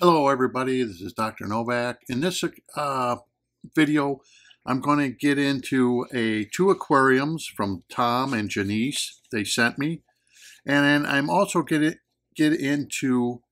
Hello everybody, this is Dr. Novak. In this uh, video, I'm going to get into a two aquariums from Tom and Janeice they sent me. And I'm also going to get into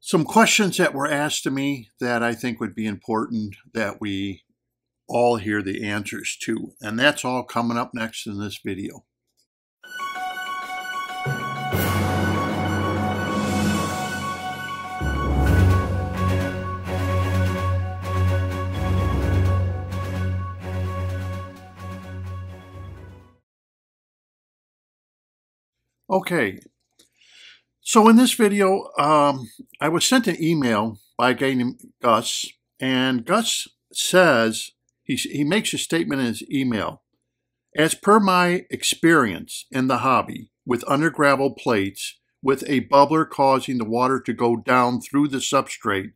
some questions that were asked to me that I think would be important that we all hear the answers to. And that's all coming up next in this video. Okay, so in this video, um, I was sent an email by a guy named Gus, and Gus says, he, he makes a statement in his email, as per my experience in the hobby with under gravel plates with a bubbler causing the water to go down through the substrate,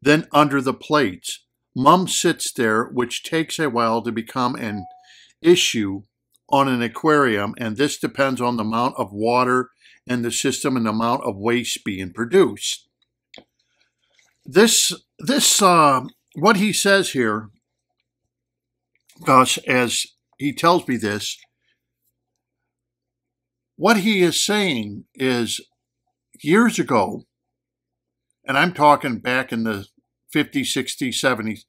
then under the plates, mulm sits there, which takes a while to become an issue on an aquarium, and this depends on the amount of water in the system and the amount of waste being produced. This, this, uh, what he says here, Gus, as he tells me this, what he is saying is years ago, and I'm talking back in the 50s, 60s, 70s,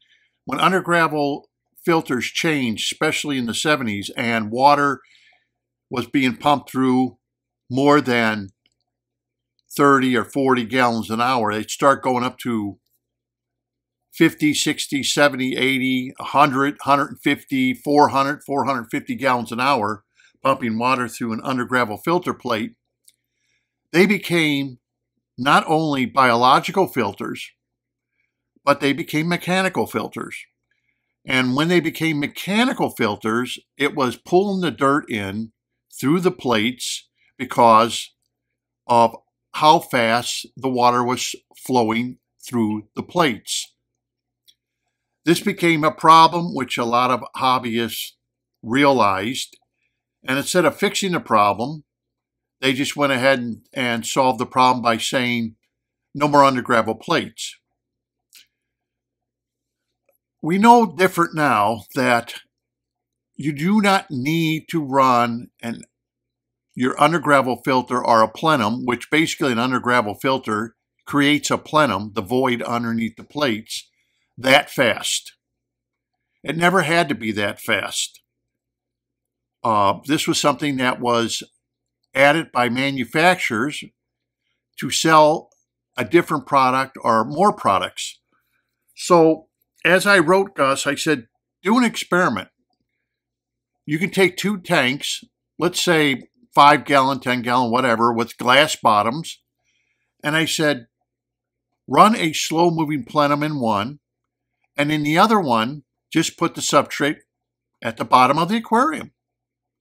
when under gravel filters changed, especially in the 70s, and water was being pumped through more than 30 or 40 gallons an hour. They'd start going up to 50, 60, 70, 80, 100, 150, 400, 450 gallons an hour pumping water through an under gravel filter plate. They became not only biological filters, but they became mechanical filters. And when they became mechanical filters, it was pulling the dirt in through the plates because of how fast the water was flowing through the plates. This became a problem which a lot of hobbyists realized, and instead of fixing the problem, they just went ahead and, and solved the problem by saying no more under gravel plates we know different now that you do not need to run an your under gravel filter or a plenum, which basically an under gravel filter creates a plenum, the void underneath the plates, that fast. It never had to be that fast. Uh, this was something that was added by manufacturers to sell a different product or more products. So as I wrote Gus, I said, do an experiment. You can take two tanks, let's say five gallon, 10 gallon, whatever, with glass bottoms. And I said, run a slow moving plenum in one. And in the other one, just put the substrate at the bottom of the aquarium.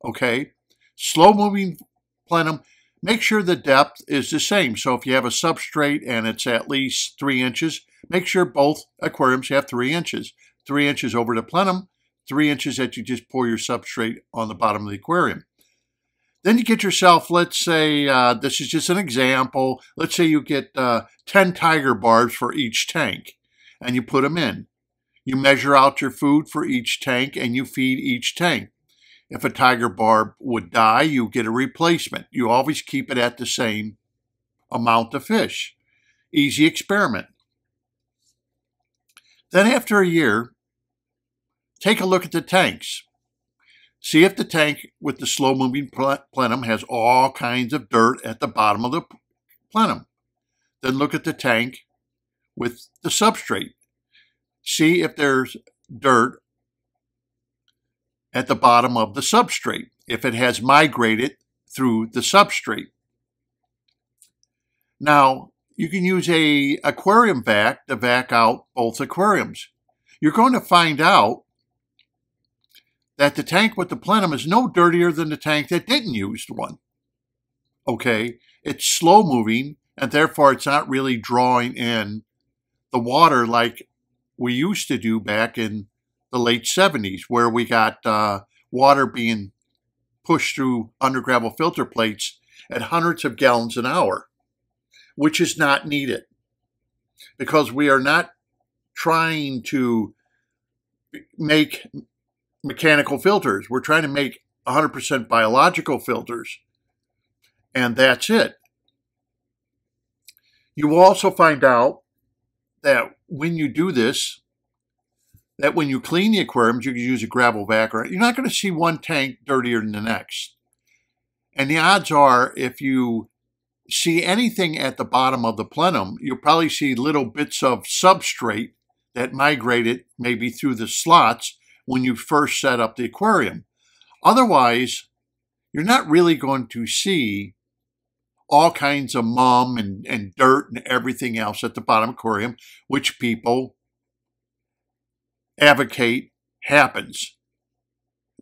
Okay? Slow moving plenum. Make sure the depth is the same. So if you have a substrate and it's at least three inches, make sure both aquariums have three inches. Three inches over the plenum, three inches that you just pour your substrate on the bottom of the aquarium. Then you get yourself, let's say, uh, this is just an example. Let's say you get uh, 10 tiger barbs for each tank and you put them in. You measure out your food for each tank and you feed each tank. If a tiger barb would die, you get a replacement. You always keep it at the same amount of fish. Easy experiment. Then after a year, take a look at the tanks. See if the tank with the slow moving plenum has all kinds of dirt at the bottom of the plenum. Then look at the tank with the substrate. See if there's dirt at the bottom of the substrate if it has migrated through the substrate. Now, you can use a aquarium vac to vac out both aquariums. You're going to find out that the tank with the plenum is no dirtier than the tank that didn't use the one. Okay, it's slow moving and therefore it's not really drawing in the water like we used to do back in the late 70s, where we got uh, water being pushed through under gravel filter plates at hundreds of gallons an hour, which is not needed. because we are not trying to make mechanical filters. We're trying to make 100% biological filters. And that's it. You will also find out that when you do this, that when you clean the aquariums, you can use a gravel vac. You're not going to see one tank dirtier than the next. And the odds are, if you see anything at the bottom of the plenum, you'll probably see little bits of substrate that migrated maybe through the slots when you first set up the aquarium. Otherwise, you're not really going to see all kinds of mulm and, and dirt and everything else at the bottom aquarium, which people advocate happens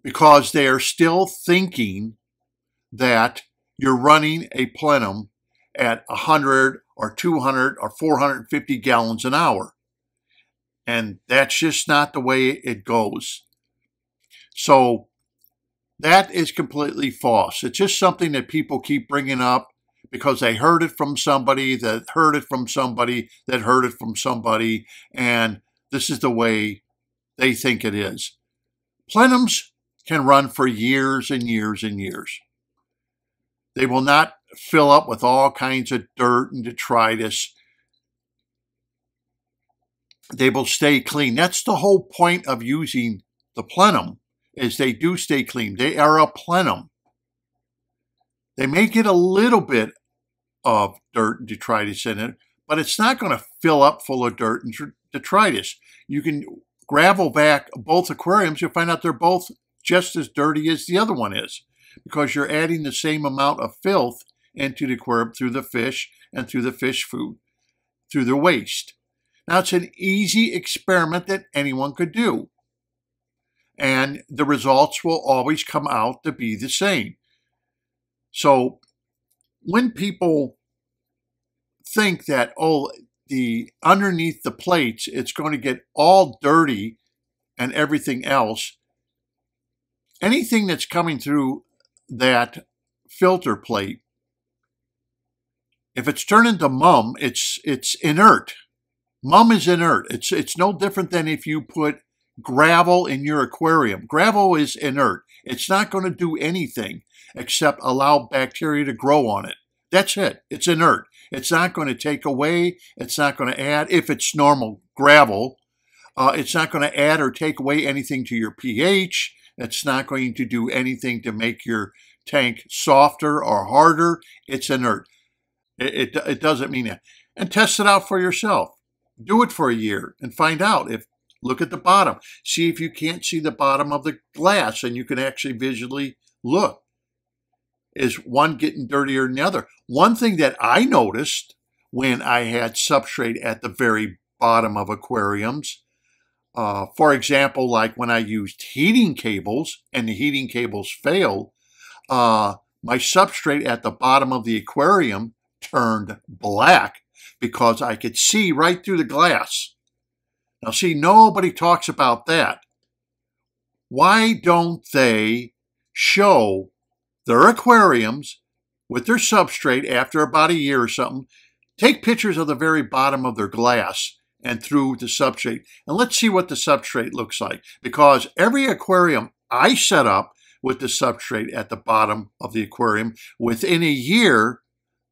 because they are still thinking that you're running a plenum at 100 or 200 or 450 gallons an hour. And that's just not the way it goes. So that is completely false. It's just something that people keep bringing up because they heard it from somebody that heard it from somebody that heard it from somebody. And this is the way they think it is. Plenums can run for years and years and years. They will not fill up with all kinds of dirt and detritus. They will stay clean. That's the whole point of using the plenum is they do stay clean. They are a plenum. They may get a little bit of dirt and detritus in it, but it's not going to fill up full of dirt and detritus. You can gravel vac both aquariums, you'll find out they're both just as dirty as the other one is because you're adding the same amount of filth into the aquarium through the fish and through the fish food, through their waste. Now, it's an easy experiment that anyone could do. And the results will always come out to be the same. So, when people think that, oh, the underneath the plates, it's going to get all dirty and everything else, anything that's coming through that filter plate, if it's turned into mulm, it's it's inert. Mulm is inert. It's it's no different than if you put gravel in your aquarium. Gravel is inert. It's not going to do anything except allow bacteria to grow on it. That's it. It's inert. It's not going to take away. It's not going to add. If it's normal gravel, uh, it's not going to add or take away anything to your pH. It's not going to do anything to make your tank softer or harder. It's inert. It, it, it doesn't mean that. And test it out for yourself. Do it for a year and find out if look at the bottom. See if you can't see the bottom of the glass and you can actually visually look. Is one getting dirtier than the other? One thing that I noticed when I had substrate at the very bottom of aquariums uh, for example, like when I used heating cables and the heating cables failed, uh, my substrate at the bottom of the aquarium turned black because I could see right through the glass. Now, see, nobody talks about that. Why don't they show their aquariums with their substrate after about a year or something? Take pictures of the very bottom of their glass and through the substrate. And let's see what the substrate looks like because every aquarium I set up with the substrate at the bottom of the aquarium, within a year,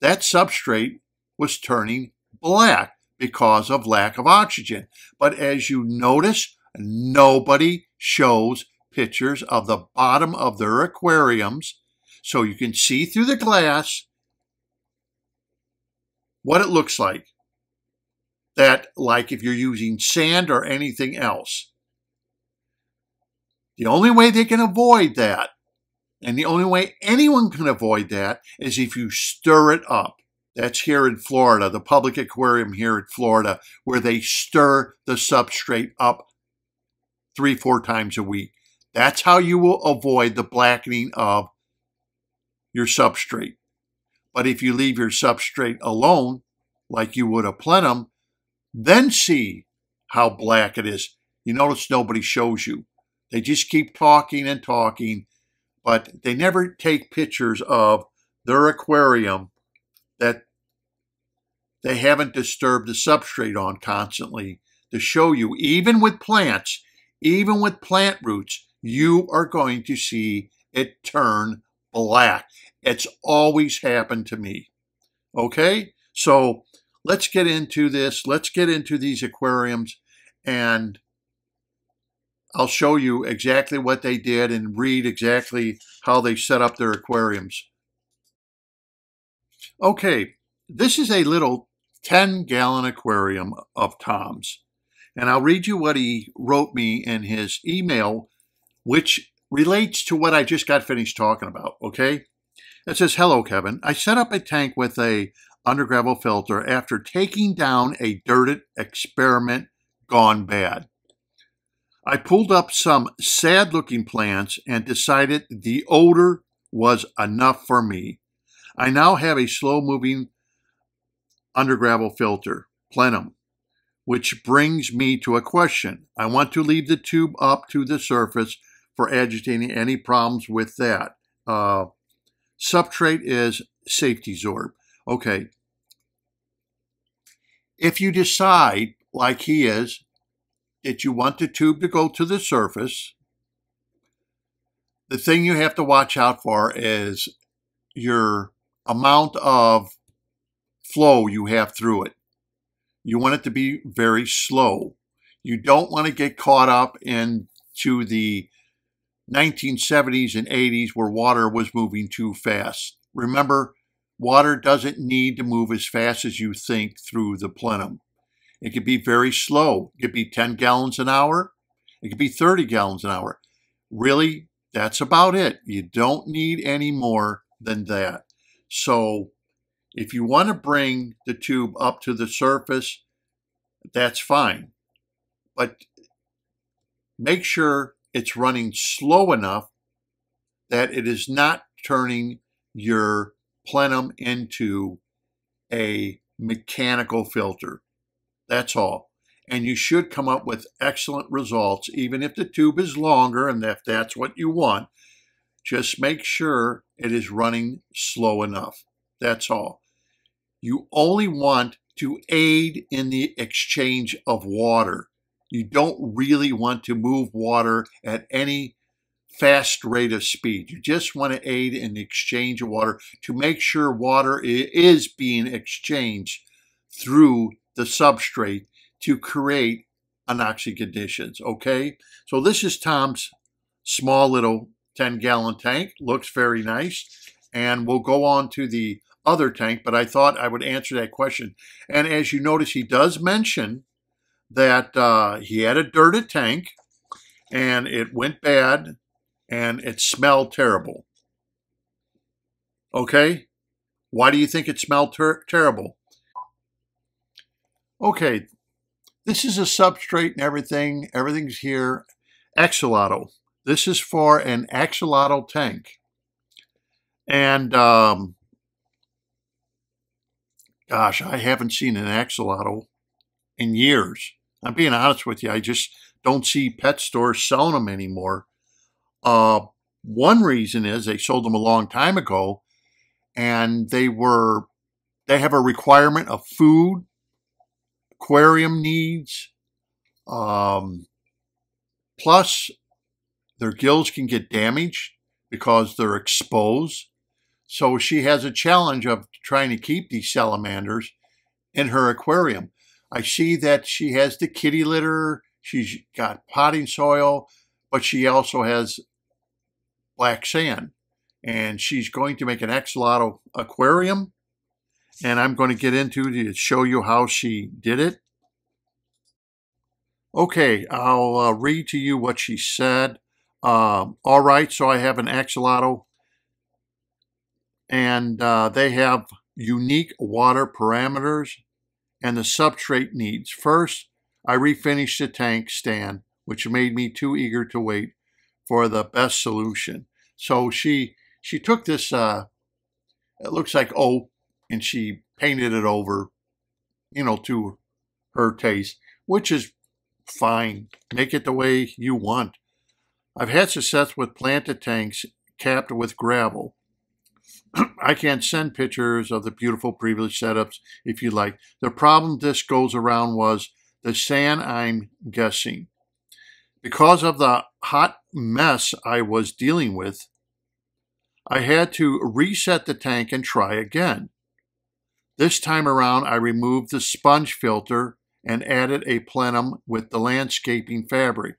that substrate was turning black because of lack of oxygen. But as you notice, nobody shows pictures of the bottom of their aquariums so you can see through the glass what it looks like that, like if you're using sand or anything else. The only way they can avoid that, and the only way anyone can avoid that, is if you stir it up. That's here in Florida, the public aquarium here in Florida, where they stir the substrate up three, four times a week. That's how you will avoid the blackening of your substrate. But if you leave your substrate alone, like you would a plenum, then see how black it is. You notice nobody shows you. They just keep talking and talking, but they never take pictures of their aquarium that they haven't disturbed the substrate on constantly to show you, even with plants, even with plant roots, you are going to see it turn black. It's always happened to me. Okay? So let's get into this. Let's get into these aquariums and I'll show you exactly what they did and read exactly how they set up their aquariums. Okay, this is a little 10 gallon aquarium of Tom's. And I'll read you what he wrote me in his email, which relates to what I just got finished talking about. Okay. It says, Hello, Kevin. I set up a tank with a undergravel filter after taking down a dirted experiment gone bad. I pulled up some sad looking plants and decided the odor was enough for me. I now have a slow moving undergravel filter, plenum, which brings me to a question. I want to leave the tube up to the surface for agitating any problems with that. Uh, substrate is Safe-T-Sorb. Okay. If you decide, like he is, that you want the tube to go to the surface, the thing you have to watch out for is your amount of flow you have through it. You want it to be very slow. You don't want to get caught up into the 1970s and 80s where water was moving too fast. Remember, water doesn't need to move as fast as you think through the plenum. It could be very slow. It could be 10 gallons an hour. It could be 30 gallons an hour. Really, that's about it. You don't need any more than that. So if you want to bring the tube up to the surface, that's fine. But make sure it's running slow enough that it is not turning your plenum into a mechanical filter. That's all. And you should come up with excellent results, even if the tube is longer and if that's what you want. Just make sure it is running slow enough. That's all. You only want to aid in the exchange of water. You don't really want to move water at any fast rate of speed. You just want to aid in the exchange of water to make sure water is being exchanged through the substrate to create anoxic conditions. Okay, so this is Tom's small little 10 gallon tank. Looks very nice. And we'll go on to the other tank, but I thought I would answer that question. And as you notice, he does mention that uh, he had a dirted tank and it went bad and it smelled terrible. Okay? Why do you think it smelled ter terrible? Okay, this is a substrate and everything. Everything's here. Axolotl. This is for an axolotl tank. And um, gosh, I haven't seen an axolotl in years. I'm being honest with you. I just don't see pet stores selling them anymore. Uh, one reason is they sold them a long time ago, and they were they have a requirement of food, aquarium needs, um, plus their gills can get damaged because they're exposed. So she has a challenge of trying to keep these salamanders in her aquarium. I see that she has the kitty litter, she's got potting soil, but she also has black sand. And she's going to make an axolotl aquarium. And I'm going to get into to show you how she did it. Okay, I'll uh, read to you what she said. Uh, all right, so I have an axolotl and uh, they have unique water parameters and the substrate needs. First, I refinished the tank stand, which made me too eager to wait for the best solution. So she she took this, uh, it looks like oak, and she painted it over, you know, to her taste, which is fine. Make it the way you want. I've had success with planted tanks capped with gravel I can send pictures of the beautiful previous setups if you like. The problem this goes around was the sand I'm guessing. Because of the hot mess I was dealing with, I had to reset the tank and try again. This time around, I removed the sponge filter and added a plenum with the landscaping fabric.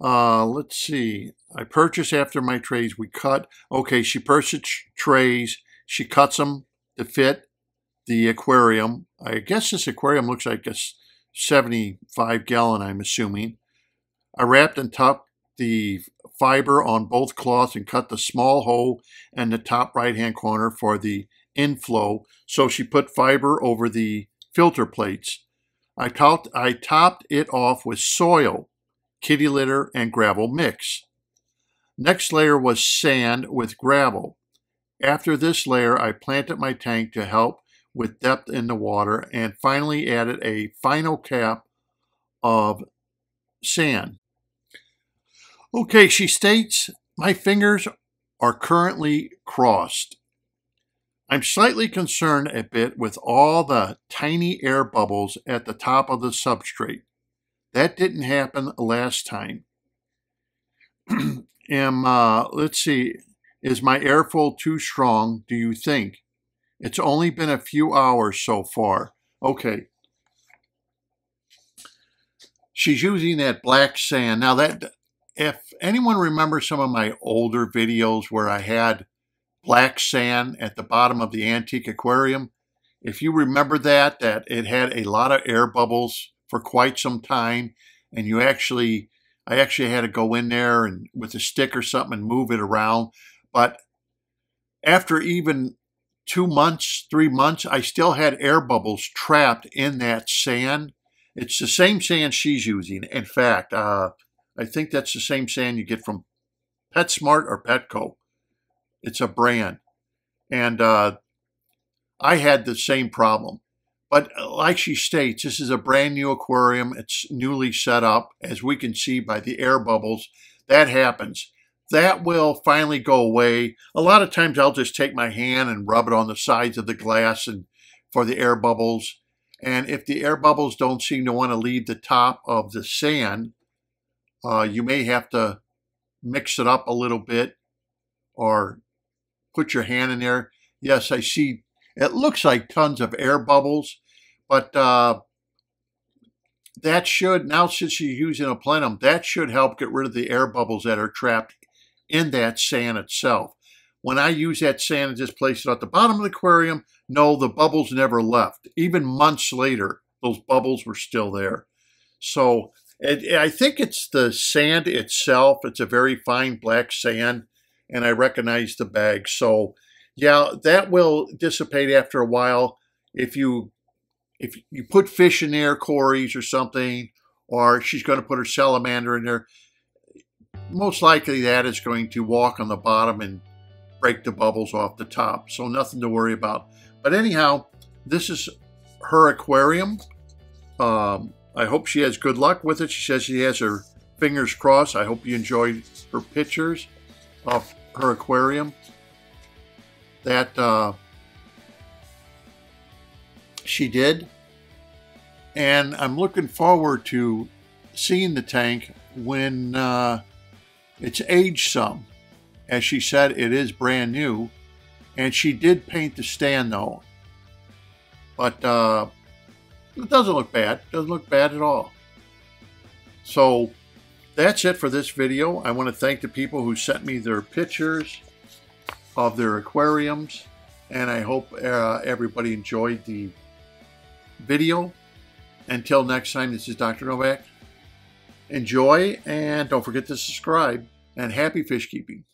Uh, let's see. I purchased after my trays. We cut. Okay, she purchased trays. She cuts them to fit the aquarium. I guess this aquarium looks like a 75 gallon, I'm assuming. I wrapped and tucked the fiber on both cloths and cut the small hole in the top right hand corner for the inflow. So she put fiber over the filter plates. I topped, I topped it off with soil, kitty litter, and gravel mix. Next layer was sand with gravel. After this layer, I planted my tank to help with depth in the water and finally added a final cap of sand. Okay, she states, my fingers are currently crossed. I'm slightly concerned a bit with all the tiny air bubbles at the top of the substrate. That didn't happen last time. Am, uh, let's see, is my airflow too strong, do you think? It's only been a few hours so far. Okay. She's using that black sand. Now that, if anyone remembers some of my older videos where I had black sand at the bottom of the antique aquarium. If you remember that, that it had a lot of air bubbles for quite some time, and you actually, I actually had to go in there and with a stick or something and move it around. But after even two months, three months, I still had air bubbles trapped in that sand. It's the same sand she's using. In fact, uh, I think that's the same sand you get from PetSmart or Petco. It's a brand. And uh, I had the same problem. But uh, like she states, this is a brand new aquarium. It's newly set up. As we can see by the air bubbles, that happens. That will finally go away. A lot of times I'll just take my hand and rub it on the sides of the glass and for the air bubbles. And if the air bubbles don't seem to want to leave the top of the sand, uh, you may have to mix it up a little bit or put your hand in there. Yes, I see. It looks like tons of air bubbles, but uh, that should, now since you're using a plenum, that should help get rid of the air bubbles that are trapped in that sand itself. When I use that sand and just place it at the bottom of the aquarium, no, the bubbles never left. Even months later, those bubbles were still there. So it, I think it's the sand itself. It's a very fine black sand and I recognize the bag. So yeah, that will dissipate after a while. If you if you put fish in there, cories or something, or she's going to put her salamander in there, most likely that is going to walk on the bottom and break the bubbles off the top. So nothing to worry about. But anyhow, this is her aquarium. Um, I hope she has good luck with it. She says she has her fingers crossed. I hope you enjoyed her pictures of her aquarium that uh, she did. And I'm looking forward to seeing the tank when uh, it's aged some. As she said, it is brand new. And she did paint the stand though. But uh, it doesn't look bad. It doesn't look bad at all. So that's it for this video. I want to thank the people who sent me their pictures of their aquariums. And I hope uh, everybody enjoyed the video. Until next time, this is Dr. Novak. Enjoy and don't forget to subscribe and happy fish keeping.